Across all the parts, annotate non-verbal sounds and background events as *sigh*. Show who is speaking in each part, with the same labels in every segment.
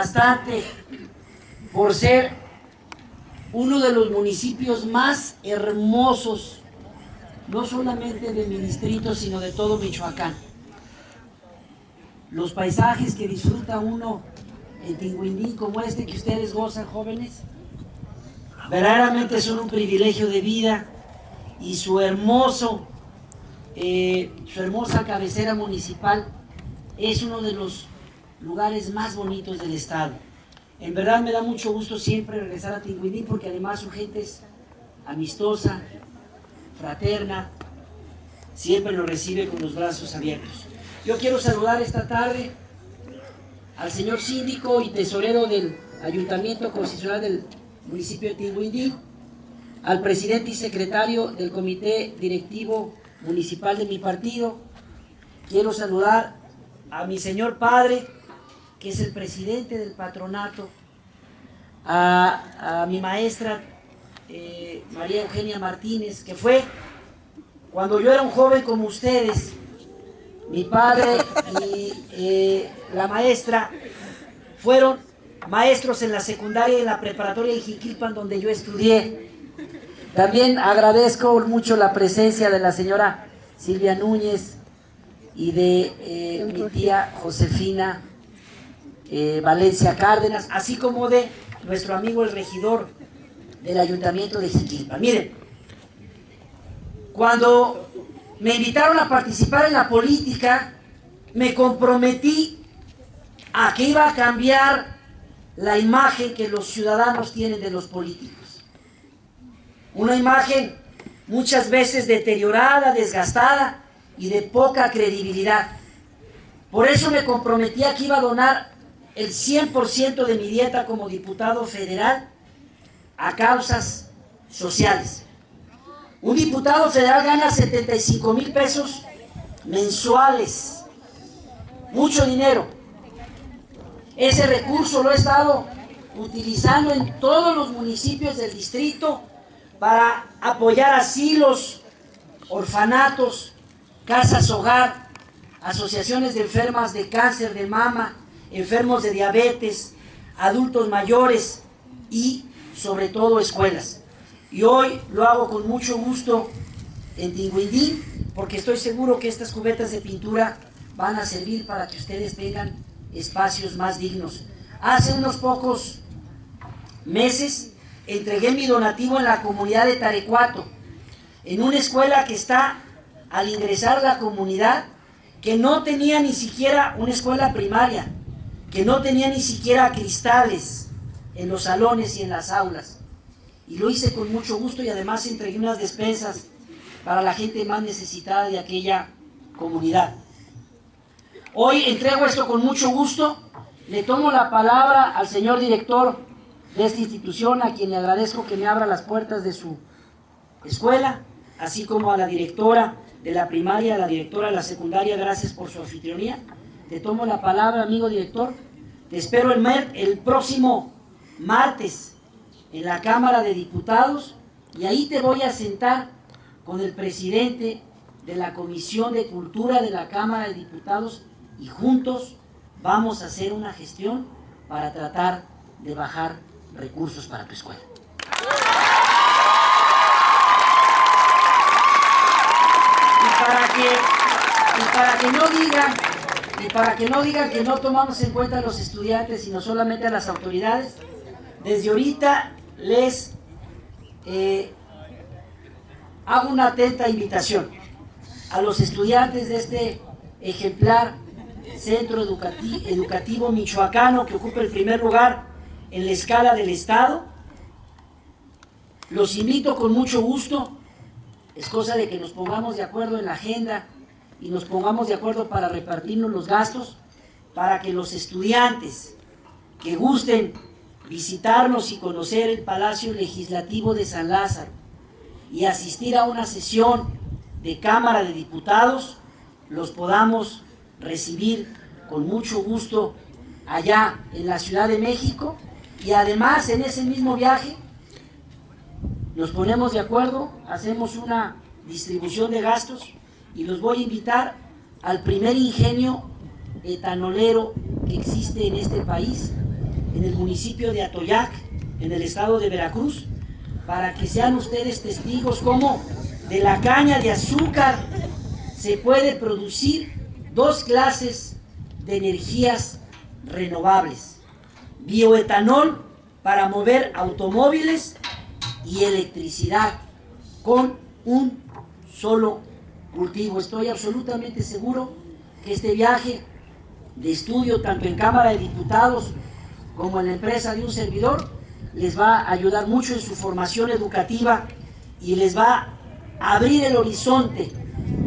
Speaker 1: bastante por ser uno de los municipios más hermosos, no solamente de mi distrito, sino de todo Michoacán. Los paisajes que disfruta uno en Tinguindín como este que ustedes gozan, jóvenes, verdaderamente son un privilegio de vida y su hermoso, eh, su hermosa cabecera municipal es uno de los lugares más bonitos del estado. En verdad me da mucho gusto siempre regresar a Tinguindín porque además su gente es amistosa, fraterna, siempre lo recibe con los brazos abiertos. Yo quiero saludar esta tarde al señor síndico y tesorero del Ayuntamiento Constitucional del municipio de Tinguindín, al presidente y secretario del Comité Directivo Municipal de mi partido. Quiero saludar a mi señor padre, que es el presidente del patronato, a, mi maestra eh, María Eugenia Martínez, que fue cuando yo era un joven como ustedes, mi padre y eh, la maestra fueron maestros en la secundaria y en la preparatoria de Jiquilpan, donde yo estudié. También agradezco mucho la presencia de la señora Silvia Núñez y de eh, mi tía Josefina eh, Valencia Cárdenas, así como de nuestro amigo el regidor del ayuntamiento de Jiquilpa. Miren, cuando me invitaron a participar en la política, me comprometí a que iba a cambiar la imagen que los ciudadanos tienen de los políticos. Una imagen muchas veces deteriorada, desgastada y de poca credibilidad. Por eso me comprometí a que iba a donar el 100% de mi dieta como diputado federal a causas sociales. Un diputado federal gana 75 mil pesos mensuales. Mucho dinero. Ese recurso lo he estado utilizando en todos los municipios del distrito para apoyar asilos, orfanatos, casas hogar, asociaciones de enfermas de cáncer de mama, enfermos de diabetes, adultos mayores y sobre todo escuelas. Y hoy lo hago con mucho gusto en Tinguindín porque estoy seguro que estas cubetas de pintura van a servir para que ustedes tengan espacios más dignos. Hace unos pocos meses entregué mi donativo en la comunidad de Tarecuato, en una escuela que está al ingresar la comunidad, que no tenía ni siquiera una escuela primaria, que no tenía ni siquiera cristales en los salones y en las aulas. Y lo hice con mucho gusto y además entregué unas despensas para la gente más necesitada de aquella comunidad. Hoy entrego esto con mucho gusto. Le tomo la palabra al señor director de esta institución, a quien le agradezco que me abra las puertas de su escuela, así como a la directora de la primaria, a la directora de la secundaria, gracias por su anfitrionía. Te tomo la palabra, amigo director. Te espero el, el próximo martes en la Cámara de Diputados y ahí te voy a sentar con el presidente de la Comisión de Cultura de la Cámara de Diputados y juntos vamos a hacer una gestión para tratar de bajar recursos para tu escuela. Y para que, y para que no digan y para que no digan que no tomamos en cuenta a los estudiantes, sino solamente a las autoridades, desde ahorita les eh, hago una atenta invitación a los estudiantes de este ejemplar centro educativo, educativo michoacano que ocupa el primer lugar en la escala del Estado. Los invito con mucho gusto, es cosa de que nos pongamos de acuerdo en la agenda y nos pongamos de acuerdo para repartirnos los gastos, para que los estudiantes que gusten visitarnos y conocer el Palacio Legislativo de San Lázaro y asistir a una sesión de Cámara de Diputados, los podamos recibir con mucho gusto allá en la Ciudad de México. Y además en ese mismo viaje nos ponemos de acuerdo, hacemos una distribución de gastos y los voy a invitar al primer ingenio etanolero que existe en este país, en el municipio de Atoyac, en el estado de Veracruz, para que sean ustedes testigos cómo de la caña de azúcar se puede producir dos clases de energías renovables. Bioetanol para mover automóviles y electricidad con un solo cultivo. Estoy absolutamente seguro que este viaje de estudio, tanto en Cámara de Diputados como en la empresa de un servidor, les va a ayudar mucho en su formación educativa y les va a abrir el horizonte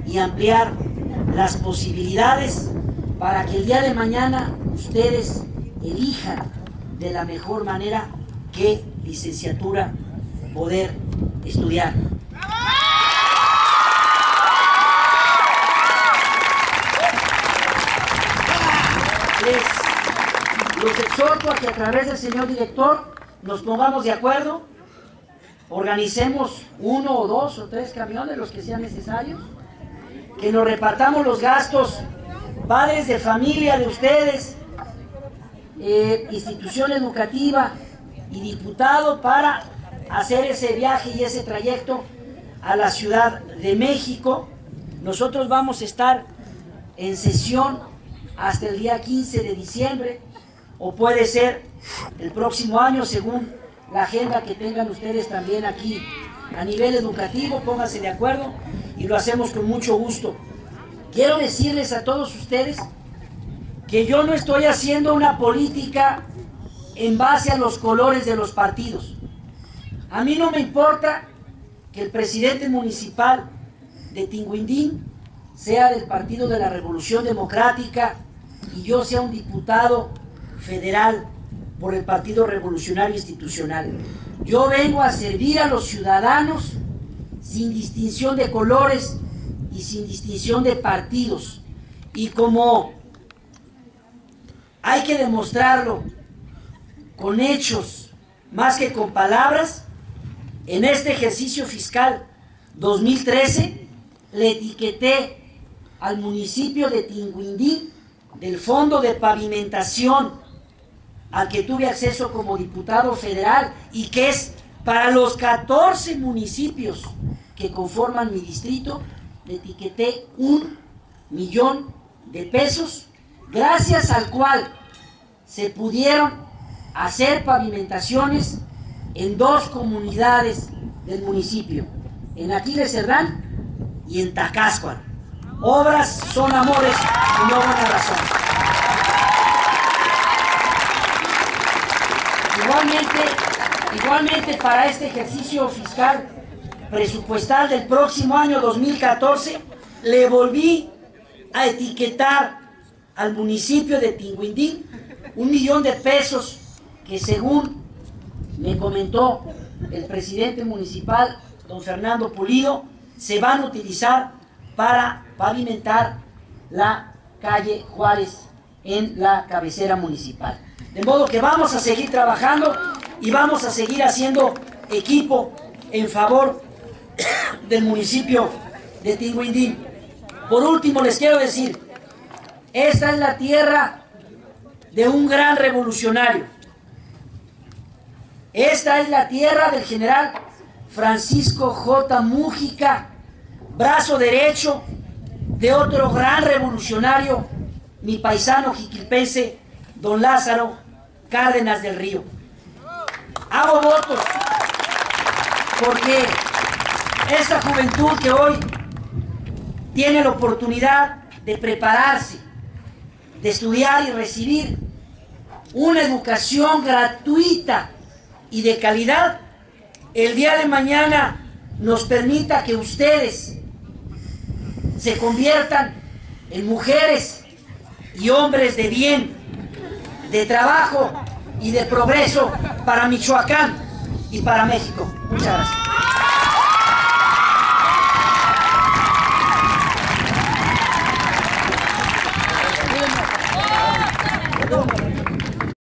Speaker 1: y ampliar las posibilidades para que el día de mañana ustedes elijan de la mejor manera qué licenciatura poder estudiar. Les los exhorto a que a través del señor director nos pongamos de acuerdo, organicemos uno o dos o tres camiones, los que sean necesarios, que nos repartamos los gastos, padres de familia de ustedes, eh, institución educativa y diputado para hacer ese viaje y ese trayecto a la Ciudad de México. Nosotros vamos a estar en sesión hasta el día 15 de diciembre o puede ser el próximo año según la agenda que tengan ustedes también aquí a nivel educativo, pónganse de acuerdo y lo hacemos con mucho gusto. Quiero decirles a todos ustedes que yo no estoy haciendo una política en base a los colores de los partidos. A mí no me importa que el presidente municipal de Tinguindín sea del Partido de la Revolución Democrática y yo sea un diputado federal por el Partido Revolucionario Institucional. Yo vengo a servir a los ciudadanos sin distinción de colores y sin distinción de partidos. Y como hay que demostrarlo con hechos más que con palabras. En este ejercicio fiscal 2013 le etiqueté al municipio de Tinguindín del fondo de pavimentación al que tuve acceso como diputado federal y que es para los 14 municipios que conforman mi distrito, le etiqueté un millón de pesos gracias al cual se pudieron hacer pavimentaciones en dos comunidades del municipio, en Aquiles Cerdán y en Tacáscuaro. Obras son amores y no buena razón. Igualmente, igualmente para este ejercicio fiscal presupuestal del próximo año 2014, le volví a etiquetar al municipio de Tinguindín un millón de pesos que según me comentó el presidente municipal, don Fernando Pulido, se van a utilizar para pavimentar la calle Juárez en la cabecera municipal. De modo que vamos a seguir trabajando y vamos a seguir haciendo equipo en favor *coughs* del municipio de Tinguindín. Por último, les quiero decir, esta es la tierra de un gran revolucionario. Esta es la tierra del general Francisco J. Mújica, brazo derecho de otro gran revolucionario, mi paisano jiquilpense, don Lázaro Cárdenas del Río. Hago votos porque esta juventud que hoy tiene la oportunidad de prepararse, de estudiar y recibir una educación gratuita y de calidad, el día de mañana nos permita que ustedes se conviertan en mujeres y hombres de bien, de trabajo y de progreso para Michoacán y para México. Muchas gracias.